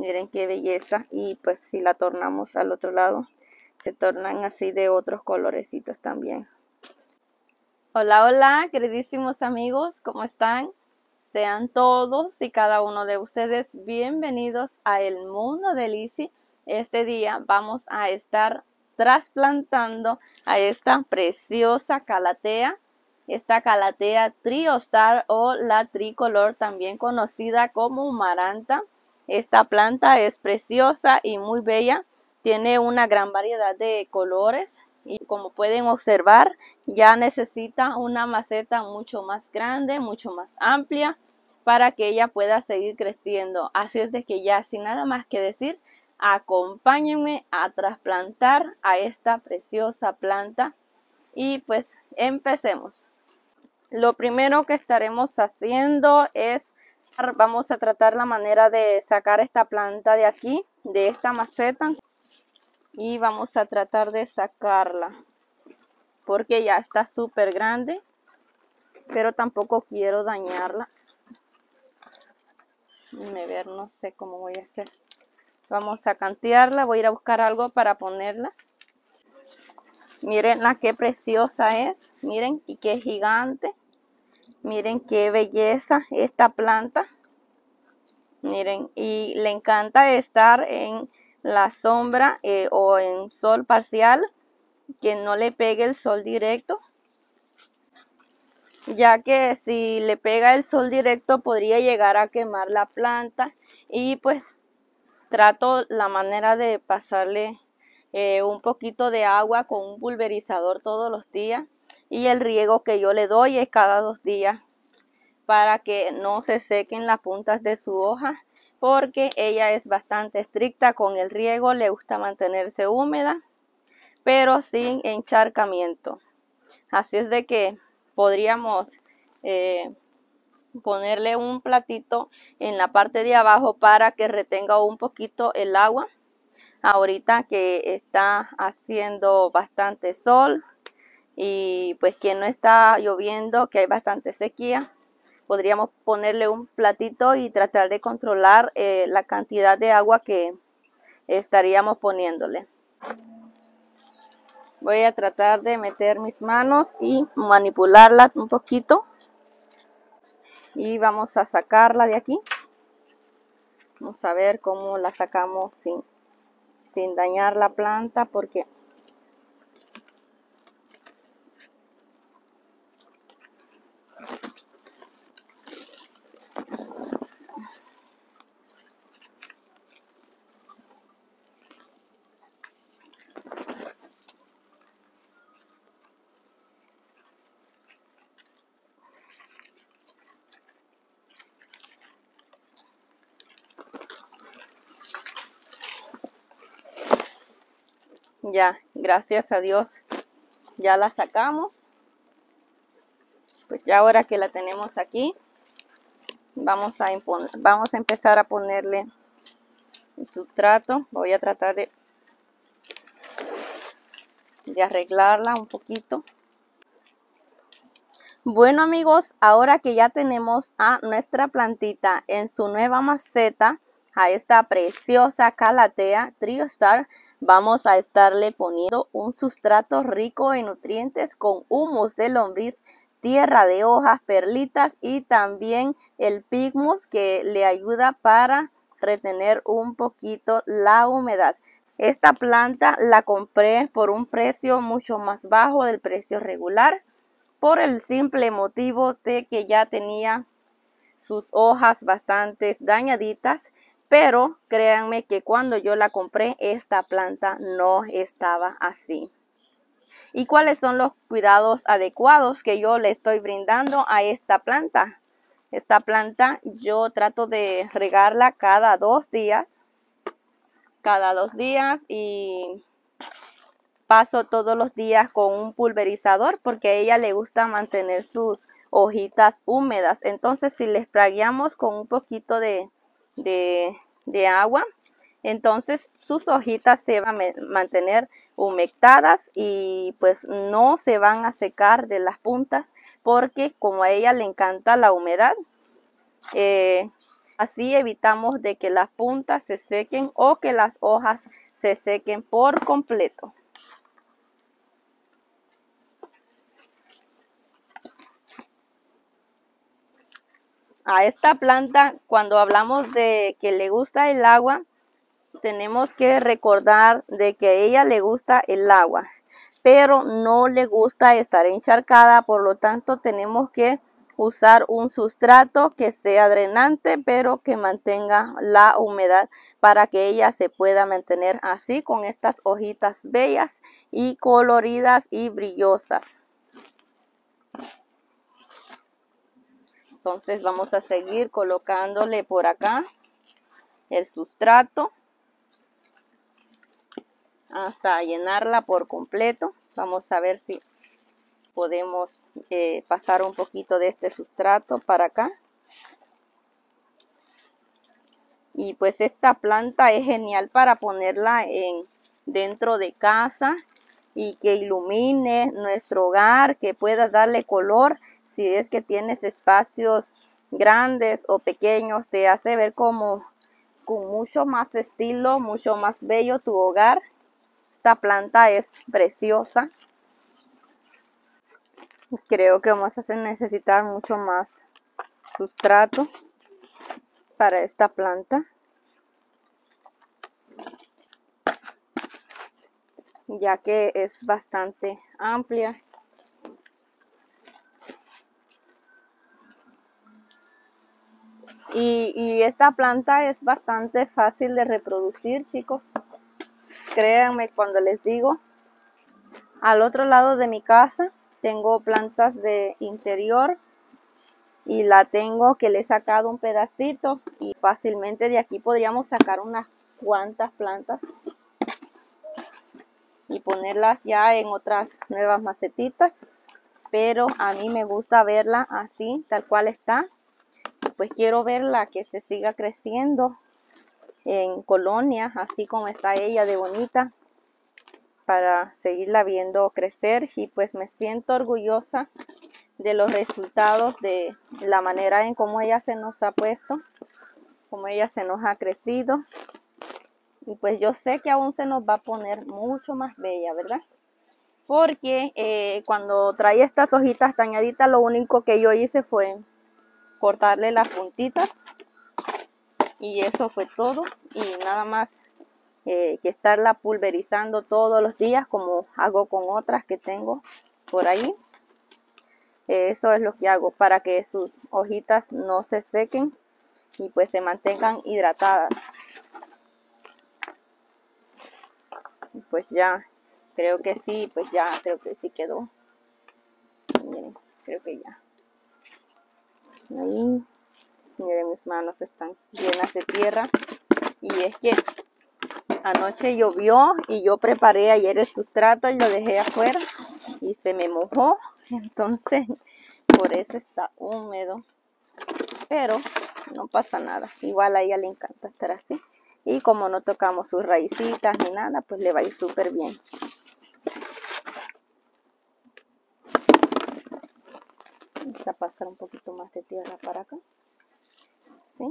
Miren qué belleza. Y pues si la tornamos al otro lado, se tornan así de otros colorecitos también. Hola, hola, queridísimos amigos, ¿cómo están? Sean todos y cada uno de ustedes bienvenidos a El Mundo de Lizzie. Este día vamos a estar trasplantando a esta preciosa calatea, esta calatea triostar o la tricolor, también conocida como maranta. Esta planta es preciosa y muy bella, tiene una gran variedad de colores, y como pueden observar ya necesita una maceta mucho más grande, mucho más amplia para que ella pueda seguir creciendo. Así es de que ya sin nada más que decir, acompáñenme a trasplantar a esta preciosa planta y pues empecemos. Lo primero que estaremos haciendo es vamos a tratar la manera de sacar esta planta de aquí, de esta maceta y vamos a tratar de sacarla porque ya está súper grande pero tampoco quiero dañarla. Me ver no sé cómo voy a hacer. Vamos a cantearla voy a ir a buscar algo para ponerla. Miren la qué preciosa es miren y qué gigante miren qué belleza esta planta. Miren y le encanta estar en la sombra eh, o en sol parcial, que no le pegue el sol directo, ya que si le pega el sol directo podría llegar a quemar la planta. Y pues trato la manera de pasarle eh, un poquito de agua con un pulverizador todos los días y el riego que yo le doy es cada dos días para que no se sequen las puntas de su hoja porque ella es bastante estricta con el riego, le gusta mantenerse húmeda, pero sin encharcamiento. Así es de que podríamos eh, ponerle un platito en la parte de abajo para que retenga un poquito el agua. Ahorita que está haciendo bastante sol y pues que no está lloviendo, que hay bastante sequía, podríamos ponerle un platito y tratar de controlar eh, la cantidad de agua que estaríamos poniéndole. Voy a tratar de meter mis manos y manipularla un poquito. Y vamos a sacarla de aquí. Vamos a ver cómo la sacamos sin, sin dañar la planta porque ya gracias a Dios ya la sacamos. Pues ya ahora que la tenemos aquí vamos a vamos a empezar a ponerle el sustrato. Voy a tratar de de arreglarla un poquito. Bueno amigos ahora que ya tenemos a nuestra plantita en su nueva maceta a esta preciosa calatea Trio Star vamos a estarle poniendo un sustrato rico en nutrientes con humus de lombriz, tierra de hojas, perlitas y también el pigmus que le ayuda para retener un poquito la humedad. Esta planta la compré por un precio mucho más bajo del precio regular por el simple motivo de que ya tenía sus hojas bastante dañaditas pero créanme que cuando yo la compré, esta planta no estaba así. ¿Y cuáles son los cuidados adecuados que yo le estoy brindando a esta planta? Esta planta yo trato de regarla cada dos días. Cada dos días y paso todos los días con un pulverizador porque a ella le gusta mantener sus hojitas húmedas. Entonces si les spragueamos con un poquito de, de, agua, entonces sus hojitas se van a mantener humectadas y pues no se van a secar de las puntas porque como a ella le encanta la humedad, eh, Así evitamos de que las puntas se sequen o que las hojas se sequen por completo. A esta planta, cuando hablamos de que le gusta el agua, tenemos que recordar de que a ella le gusta el agua, pero no le gusta estar encharcada, por lo tanto tenemos que usar un sustrato que sea drenante pero que mantenga la humedad para que ella se pueda mantener así con estas hojitas bellas y coloridas y brillosas. Entonces vamos a seguir colocándole por acá el sustrato hasta llenarla por completo. Vamos a ver si podemos eh, pasar un poquito de este sustrato para acá. Y pues esta planta es genial para ponerla en dentro de casa y que ilumine nuestro hogar, que pueda darle color si es que tienes espacios grandes o pequeños, te hace ver como con mucho más estilo, mucho más bello tu hogar. Esta planta es preciosa. Creo que vamos a necesitar mucho más sustrato para esta planta. Ya que es bastante amplia. Y, esta planta es bastante fácil de reproducir, chicos. Créanme cuando les digo. Al otro lado de mi casa tengo plantas de interior y la tengo que le he sacado un pedacito y fácilmente de aquí podríamos sacar unas cuantas plantas y ponerlas ya en otras nuevas macetitas. Pero a mí me gusta verla así tal cual está. Pues quiero verla que se siga creciendo en colonia así como está ella de bonita para seguirla viendo crecer. Y pues me siento orgullosa de los resultados de la manera en cómo ella se nos ha puesto, cómo ella se nos ha crecido. Y pues yo sé que aún se nos va a poner mucho más bella, ¿verdad? Porque eh, cuando traía estas hojitas tañaditas, lo único que yo hice fue cortarle las puntitas. Y eso fue todo. Y nada más eh, que estarla pulverizando todos los días como hago con otras que tengo por ahí. Eso es lo que hago para que sus hojitas no se sequen y pues se mantengan hidratadas. Pues ya, creo que sí, pues ya, creo que sí quedó. Miren, creo que ya. Miren, mis manos están llenas de tierra. Y es que Anoche llovió y yo preparé ayer el sustrato y lo dejé afuera y se me mojó. Entonces, por eso está húmedo. Pero no pasa nada. Igual a ella le encanta estar así. Y como no tocamos sus raicitas ni nada, pues le va a ir súper bien. Vamos a pasar un poquito más de tierra para acá. ¿Sí?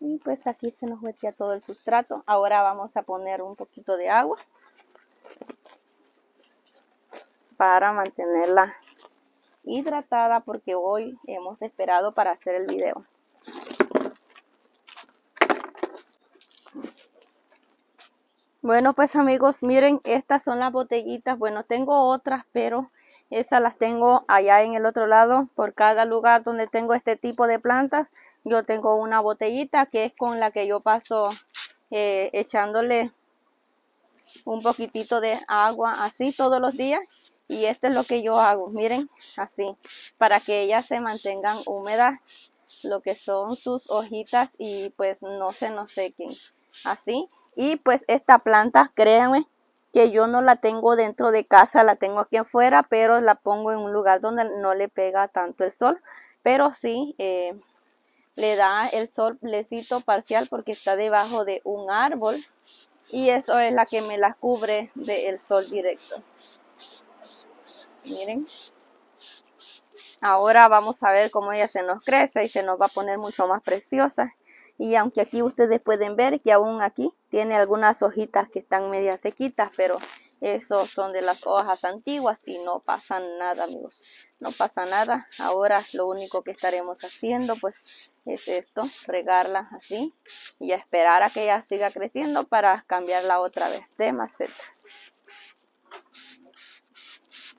y pues aquí se nos metía todo el sustrato ahora vamos a poner un poquito de agua para mantenerla hidratada porque hoy hemos esperado para hacer el video bueno pues amigos miren estas son las botellitas bueno tengo otras pero esas las tengo allá en el otro lado. Por cada lugar donde tengo este tipo de plantas, yo tengo una botellita que es con la que yo paso eh, echándole un poquitito de agua así todos los días. Y esto es lo que yo hago, miren, así, para que ellas se mantengan húmedas, lo que son sus hojitas y pues no se nos sequen, así. Y pues esta planta, créanme, que yo no la tengo dentro de casa, la tengo aquí afuera, pero la pongo en un lugar donde no le pega tanto el sol, pero sí eh, le da el sol lecito parcial porque está debajo de un árbol y eso es la que me la cubre del sol directo. Miren. Ahora vamos a ver cómo ella se nos crece y se nos va a poner mucho más preciosa. Y aunque aquí ustedes pueden ver que aún aquí tiene algunas hojitas que están media sequitas, pero esos son de las hojas antiguas y no pasa nada, amigos. No pasa nada. Ahora lo único que estaremos haciendo pues es esto, regarla así y esperar a que ella siga creciendo para cambiarla otra vez de maceta.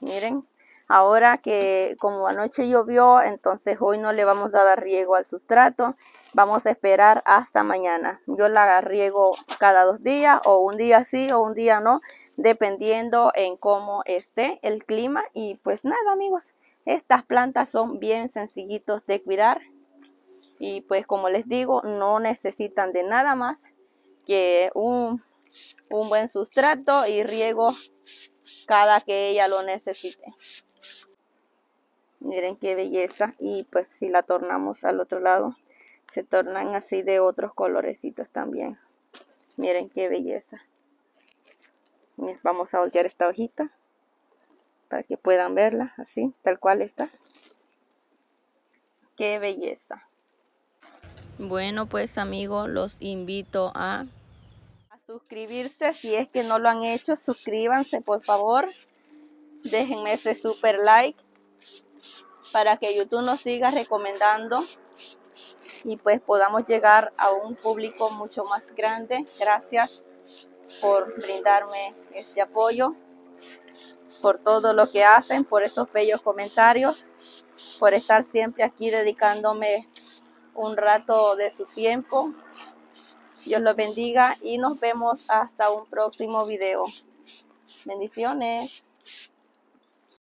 Miren, ahora que como anoche llovió, entonces hoy no le vamos a dar riego al sustrato Vamos a esperar hasta mañana. Yo la riego cada dos días o un día sí o un día no, dependiendo en cómo esté el clima. Y pues nada amigos, estas plantas son bien sencillitos de cuidar. Y pues como les digo, no necesitan de nada más que un, un buen sustrato y riego cada que ella lo necesite. Miren qué belleza. Y pues si la tornamos al otro lado se tornan así de otros colorecitos también. Miren qué belleza. Vamos a voltear esta hojita para que puedan verla así, tal cual está. Qué belleza. Bueno, pues amigos, los invito a, a suscribirse. Si es que no lo han hecho, suscríbanse por favor. Déjenme ese super like para que YouTube nos siga recomendando y pues podamos llegar a un público mucho más grande. Gracias por brindarme este apoyo, por todo lo que hacen, por esos bellos comentarios, por estar siempre aquí dedicándome un rato de su tiempo. Dios los bendiga y nos vemos hasta un próximo video. Bendiciones.